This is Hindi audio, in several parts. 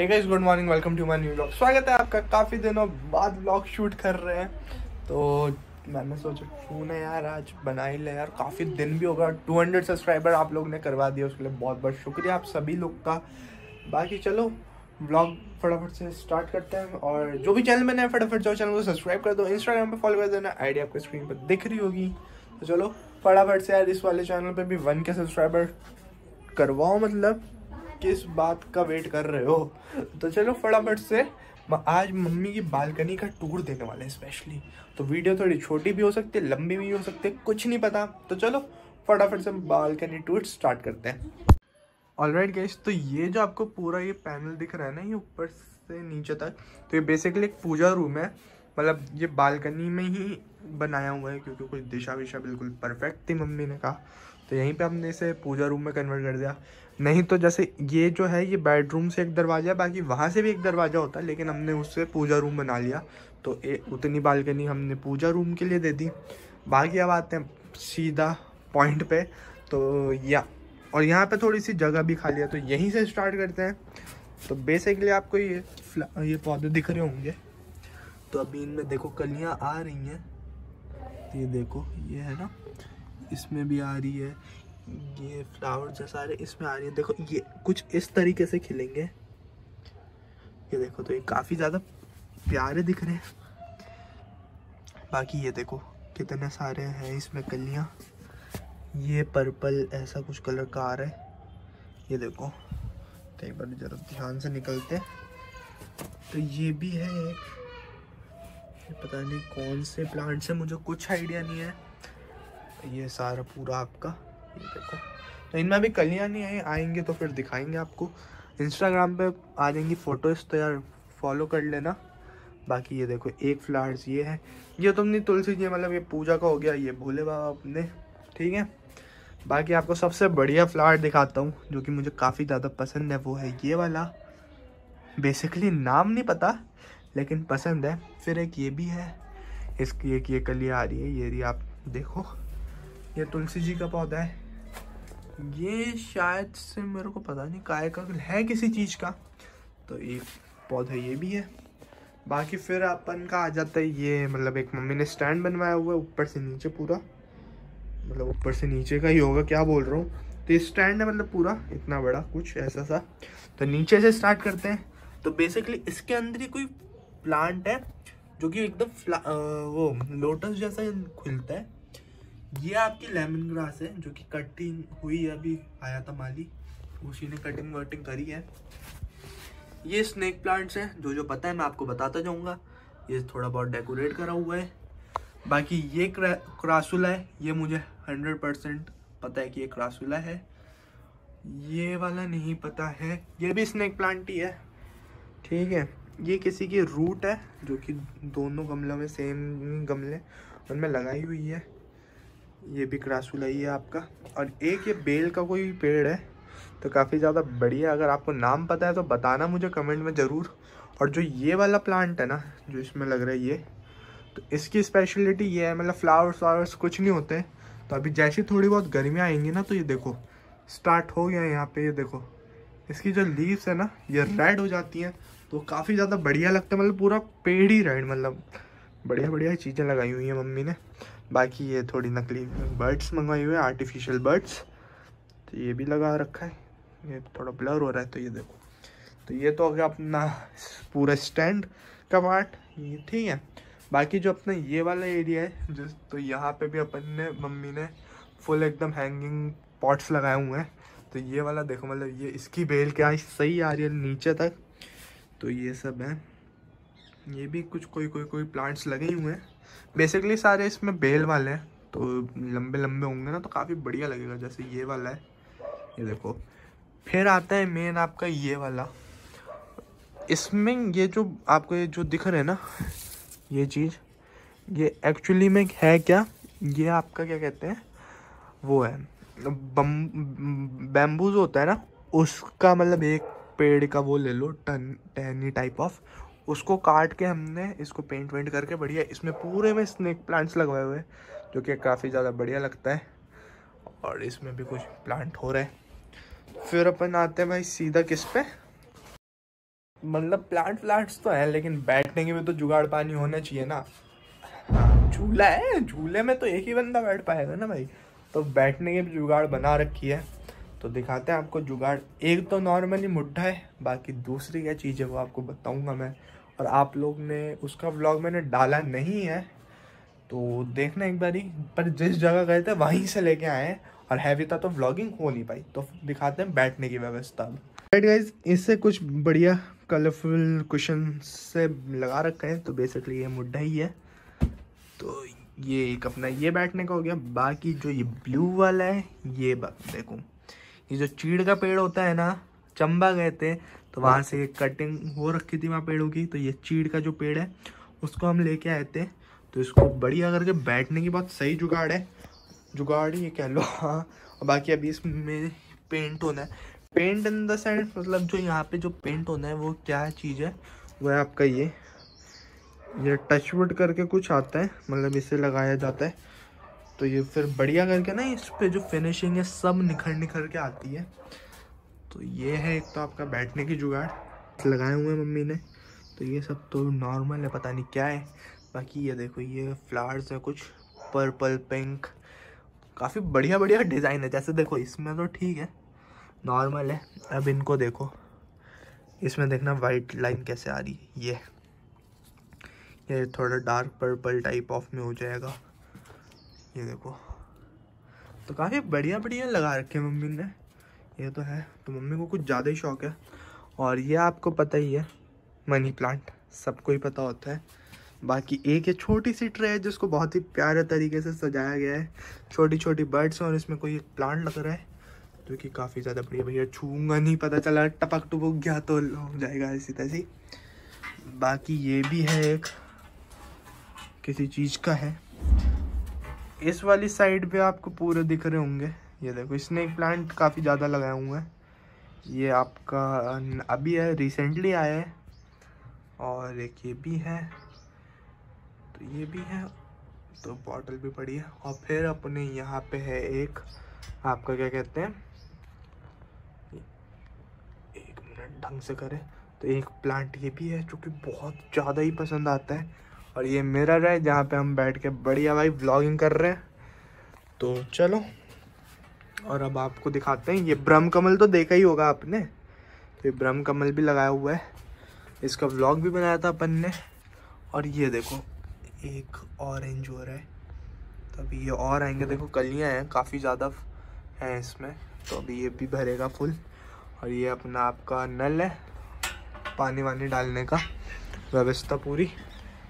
Hey guys good morning welcome to my new vlog स्वागत है आपका, काफ़ी दिनों बाद व्लॉग शूट कर रहे हैं। तो मैंने सोचा, क्यों ना यार, आज बना ही ले यार, काफ़ी दिन भी होगा 200 सब्सक्राइबर आप लोग ने करवा दिया उसके लिए बहुत बहुत शुक्रिया आप सभी लोग का। बाकी चलो ब्लॉग फटाफट से स्टार्ट करते हैं, और जो भी चैनल मैंने फटाफट जाओ चैनल को सब्सक्राइब कर दो इंस्टाग्राम पर फॉलो कर देना आईडी आपको स्क्रीन पर दिख रही होगी। तो चलो, फटाफट से यार, इस वाले चैनल पर भी वन के सब्सक्राइबर करवाओ मतलब। किस बात का वेट कर रहे हो? तो चलो फटाफट से आज मम्मी की बालकनी का टूर देने वाले हैं स्पेशली तो वीडियो थोड़ी छोटी भी हो सकती है, लंबी भी हो सकती है, कुछ नहीं पता। तो चलो फटाफट से बालकनी टूर स्टार्ट करते हैं। ऑलराइट गाइस तो ये जो आपको पूरा ये पैनल दिख रहा है ना, ये ऊपर से नीचे तक तो ये बेसिकली एक पूजा रूम है। मतलब ये बालकनी में ही बनाया हुआ है, क्योंकि कुछ दिशा विशा बिल्कुल परफेक्ट थी मम्मी ने कहा। तो यहीं पे हमने इसे पूजा रूम में कन्वर्ट कर दिया। नहीं तो जैसे ये जो है ये बेडरूम से एक दरवाज़ा है बाकी वहाँ से भी एक दरवाज़ा होता है लेकिन हमने उससे पूजा रूम बना लिया। तो ए, उतनी बालकनी हमने पूजा रूम के लिए दे दी। बाकी अब आते हैं सीधा पॉइंट पे। तो या और यहाँ पे थोड़ी सी जगह भी खाली है तो यहीं से स्टार्ट करते हैं। तो बेसिकली आपको ये ये पौधे दिख रहे होंगे। तो अभी इनमें देखो कलियाँ आ रही हैं। ये देखो ये है ना इसमें भी आ रही है। ये फ्लावर जैसा आ रहे इसमें आ रही है। देखो, ये कुछ इस तरीके से खिलेंगे। ये देखो तो ये काफ़ी ज़्यादा प्यारे दिख रहे हैं। बाकी ये देखो, कितने सारे हैं इसमें कलियाँ। ये पर्पल ऐसा कुछ कलर का आ रहा है। ये देखो एक बार जरा ध्यान से निकलते तो ये भी है एक। पता नहीं कौन से प्लांट से, मुझे कुछ आइडिया नहीं है। ये सारा पूरा आपका। ये देखो। तो इनमें भी कलियाँ नहीं आई, आएँगे तो फिर दिखाएँगे आपको। इंस्टाग्राम पे आ जाएँगी फ़ोटोज़ तो यार फॉलो कर लेना। बाकी ये देखो, एक फ्लावर्स ये है। ये तो तुलसी जी मतलब ये पूजा का हो गया, ये भोले बाबा अपने। ठीक है? बाकी आपको सबसे बढ़िया फ्लावर दिखाता हूँ, जो कि मुझे काफ़ी ज़्यादा पसंद है, वो है ये वाला। बेसिकली नाम नहीं पता, लेकिन पसंद है। फिर एक ये भी है। इसकी एक ये कली आ रही है, ये रही आप देखो। ये तुलसी जी का पौधा है। ये शायद से मेरे को पता नहीं, काय का है किसी चीज़ का। तो एक पौधा ये भी है। बाकी फिर अपन का आ जाता है ये मतलब एक मम्मी ने स्टैंड बनवाया हुआ है ऊपर से नीचे पूरा। मतलब ऊपर से नीचे का ही होगा, क्या बोल रहा हूँ। तो ये स्टैंड है मतलब पूरा, इतना बड़ा कुछ, ऐसा सा। तो नीचे से स्टार्ट करते हैं। तो बेसिकली इसके अंदर ही कोई प्लांट है, जो कि एकदम वो लोटस जैसा खुलता है। ये आपकी लेमन ग्रास है जो कि कटिंग हुई अभी आया था माली। उसी ने कटिंग वटिंग करी है। ये स्नेक प्लांट्स हैं जो जो पता है मैं आपको बताता जाऊँगा। ये थोड़ा बहुत डेकोरेट करा हुआ है। बाकी ये क्रा, क्रासुला है ये मुझे हंड्रेड परसेंट पता है कि ये क्रासुला है। ये वाला नहीं पता है। ये भी स्नेक प्लांट ही है। ठीक है ये किसी की रूट है जो कि दोनों गमलों में सेम गमले उनमें लगाई हुई है। ये भी क्रासुला ही है आपका। और एक ये बेल का कोई पेड़ है तो काफ़ी ज़्यादा बढ़िया अगर आपको नाम पता है तो बताना मुझे कमेंट में ज़रूर। और जो ये वाला प्लांट है ना, जो इसमें लग रहा है ये तो इसकी स्पेशलिटी ये है मतलब फ्लावर्स वावर्स कुछ नहीं होते। तो अभी जैसी थोड़ी बहुत गर्मियाँ आएँगी ना तो ये देखो स्टार्ट हो गया यहाँ पे, ये देखो। इसकी जो लीव्स है ना, ये रेड हो जाती हैं तो काफ़ी ज़्यादा बढ़िया लगता है। मतलब पूरा पेड़ ही रेड मतलब बढ़िया बढ़िया चीज़ें लगाई हुई हैं मम्मी ने। बाकी ये थोड़ी नकली बर्ड्स मंगवाई हुई है आर्टिफिशियल बर्ड्स तो ये भी लगा रखा है। ये थोड़ा ब्लर हो रहा है तो ये देखो। तो ये तो हो गया अपना पूरा स्टैंड का पार्ट ये ठीक है। बाकी जो अपना ये वाला एरिया है, जिस तो यहाँ पे भी अपन ने मम्मी ने फुल एकदम हैंगिंग पॉट्स लगाए हुए हैं। तो ये वाला देखो मतलब ये इसकी बेल क्या सही आ रही है नीचे तक। तो ये सब है। ये भी कुछ कोई कोई कोई प्लांट्स लगे हुए हैं। बेसिकली सारे इसमें बेल वाले हैं तो लंबे लंबे होंगे ना तो काफ़ी बढ़िया लगेगा, जैसे ये वाला है। ये देखो। फिर आता है मेन आपका ये वाला। इसमें ये जो आपको ये जो दिख रहे हैं ना, ये चीज़, ये एक्चुअली में है क्या? ये आपका क्या कहते हैं? वो है। बम बैम्बूज होता है ना, उसका मतलब एक पेड़ का वो ले लो टन टहनी टाइप ऑफ़ उसको काट के हमने इसको पेंट वेंट करके बढ़िया इसमें पूरे में स्नेक प्लांट्स लगवाए हुए जो कि काफ़ी ज़्यादा बढ़िया लगता है। और इसमें भी कुछ प्लांट हो रहे हैं। फिर अपन आते हैं भाई सीधा किस पे? मतलब प्लांट प्लांट्स तो हैं, लेकिन बैठने के भी तो जुगाड़ पानी होना चाहिए ना। झूला है, झूले में तो एक ही बंदा बैठ पाएगा ना भाई। तो बैठने की भी जुगाड़ बना रखी है। तो दिखाते हैं आपको जुगाड़। एक तो नॉर्मली मुड्ढा है, बाकी दूसरी क्या चीज़ है वो आपको बताऊँगा मैं। और आप लोग ने उसका व्लॉग मैंने डाला नहीं है तो देखना एक बारी। पर जिस जगह गए थे, वहीं से लेके आए और हैवी था तो व्लॉगिंग हो नहीं पाई। तो दिखाते हैं बैठने की व्यवस्था। राइट गाइज़ इससे कुछ बढ़िया कलरफुल कुशन से लगा रखे हैं। तो बेसिकली ये मुड्ढा ही है। तो ये एक अपना ये बैठने का हो गया। बाकी जो ये ब्लू वाला है, ये देखो। ये जो चीड़ का पेड़ होता है ना, चंबा गए थे। तो वहाँ से कटिंग हो रखी थी वहाँ पेड़ों की तो ये चीड़ का जो पेड़ है उसको हम लेके आए थे। तो इसको बढ़िया करके बैठने की बहुत सही जुगाड़ है। जुगाड़ ये कह लो हाँ। और बाकी अभी इसमें पेंट होना है। पेंट इन द सेंस मतलब जो यहाँ पे जो पेंट होना है वो क्या चीज़ है वो है आपका ये। ये टचवुड करके कुछ आता है मतलब इसे लगाया जाता है। तो ये फिर बढ़िया करके ना इस पर जो फिनिशिंग है सब निखर निखर के आती है। तो ये है एक तो आपका बैठने की जुगाड़। लगाए हुए हैं मम्मी ने। तो ये सब तो नॉर्मल है, पता नहीं क्या है। बाकी ये देखो, ये फ्लावर्स है कुछ। पर्पल पिंक काफ़ी बढ़िया बढ़िया डिज़ाइन है। जैसे देखो, इसमें तो ठीक है। नॉर्मल है। अब इनको देखो। इसमें देखना वाइट लाइन कैसे आ रही है। ये। ये थोड़ा डार्क पर्पल टाइप ऑफ़ में हो जाएगा। ये देखो। तो काफ़ी बढ़िया बढ़िया लगा रखे मम्मी ने। ये तो है। तो मम्मी को कुछ ज़्यादा ही शौक है। और ये आपको पता ही है मनी प्लांट सबको ही पता होता है। बाकी एक ये छोटी सी ट्रे है, जिसको बहुत ही प्यारे तरीके से सजाया गया है। छोटी छोटी बर्ड्स हैं और इसमें कोई एक प्लांट लग रहा है, जो कि काफ़ी ज़्यादा बढ़िया भैया छूँगा नहीं, पता चला, टपक टुपक गया तो हो जाएगा इसी तरह से। बाकी ये भी है एक, किसी चीज़ का है। इस वाली साइड पे आपको पूरे दिख रहे होंगे। ये देखो स्नेक प्लांट काफ़ी ज़्यादा लगाए हुए हैं। ये आपका, अभी है रिसेंटली आया है। और एक ये भी है तो ये भी है तो बॉटल भी पड़ी है। और फिर अपने यहाँ पे है एक, आपका क्या कहते हैं? एक मिनट ढंग से करें। तो एक प्लांट ये भी है, जो कि बहुत ज़्यादा ही पसंद आता है। और ये मिरर है, जहाँ पे हम बैठ के बढ़िया भाई व्लॉगिंग कर रहे हैं। तो चलो और अब आपको दिखाते हैं, ये ब्रह्म कमल तो देखा ही होगा आपने। तो ये ब्रह्म कमल भी लगाया हुआ है। इसका व्लॉग भी बनाया था अपन ने। और ये देखो, एक ऑरेंज हो रहा है। तो अभी ये और आएँगे। देखो, कलियाँ हैं, काफ़ी ज़्यादा हैं इसमें। तो अभी ये भी भरेगा फुल और ये अपना आपका नल है, पानी वानी डालने का। व्यवस्था पूरी।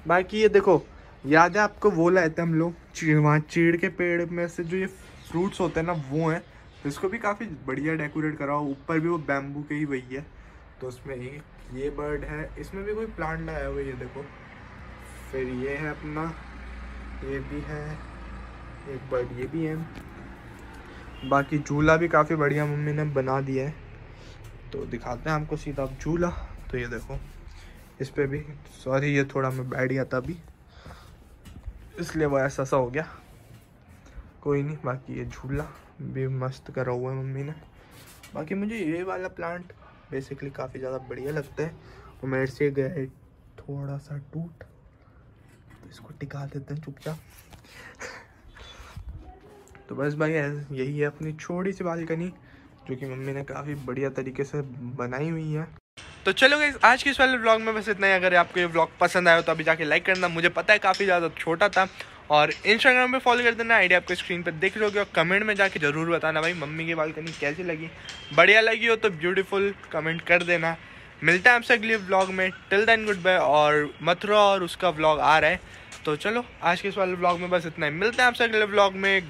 बाकी ये देखो, याद है आपको वो लाए थे हम लोग वहाँ चीड़ के पेड़ में से जो ये फ्रूट्स होते हैं ना, वो हैं। तो इसको भी काफ़ी बढ़िया डेकोरेट करा हो। ऊपर भी वो बैम्बू के ही वही है। तो उसमें एक ये बर्ड है। इसमें भी कोई प्लांट लगाया हुआ ये देखो। फिर ये है अपना, ये भी है। एक बर्ड ये भी है। बाकी झूला भी काफ़ी बढ़िया मम्मी ने बना दिया है। तो दिखाते हैं आपको सीधा अब झूला। तो ये देखो, इस पर भी। सॉरी ये थोड़ा मैं बैठ गया था अभी। इसलिए वो ऐसा सा हो गया। कोई नहीं, बाकी ये झूला भी मस्त करा हुआ है मम्मी ने। बाकी मुझे ये वाला प्लांट बेसिकली काफ़ी ज़्यादा बढ़िया लगता है। और मेरे से गया थोड़ा सा टूट। तो इसको टिका देते हैं चुपचाप। तो बस भाई, यही है अपनी छोटी सी बालकनी, जो कि मम्मी ने काफ़ी बढ़िया तरीके से बनाई हुई है। तो चलो गई आज के इस वाले ब्लॉग में बस इतना ही। अगर आपको ये ब्लॉग पसंद आया तो अभी जाके लाइक करना। मुझे पता है काफ़ी ज़्यादा छोटा था और इंस्टाग्राम पे फॉलो कर देना आइडिया आपको स्क्रीन पर देख लोगे और कमेंट में जाके ज़रूर बताना भाई, मम्मी की बालकनी कैसी लगी। बढ़िया लगी हो तो ब्यूटीफुल कमेंट कर देना। मिलता है आपसे अगले ब्लॉग में। टिल देन गुड बाय और मथुरा और उसका ब्लॉग आ रहा है। तो चलो, आज के इस वाले ब्लॉग में बस इतना ही। मिलते हैं आपसे अगले ब्लॉग में।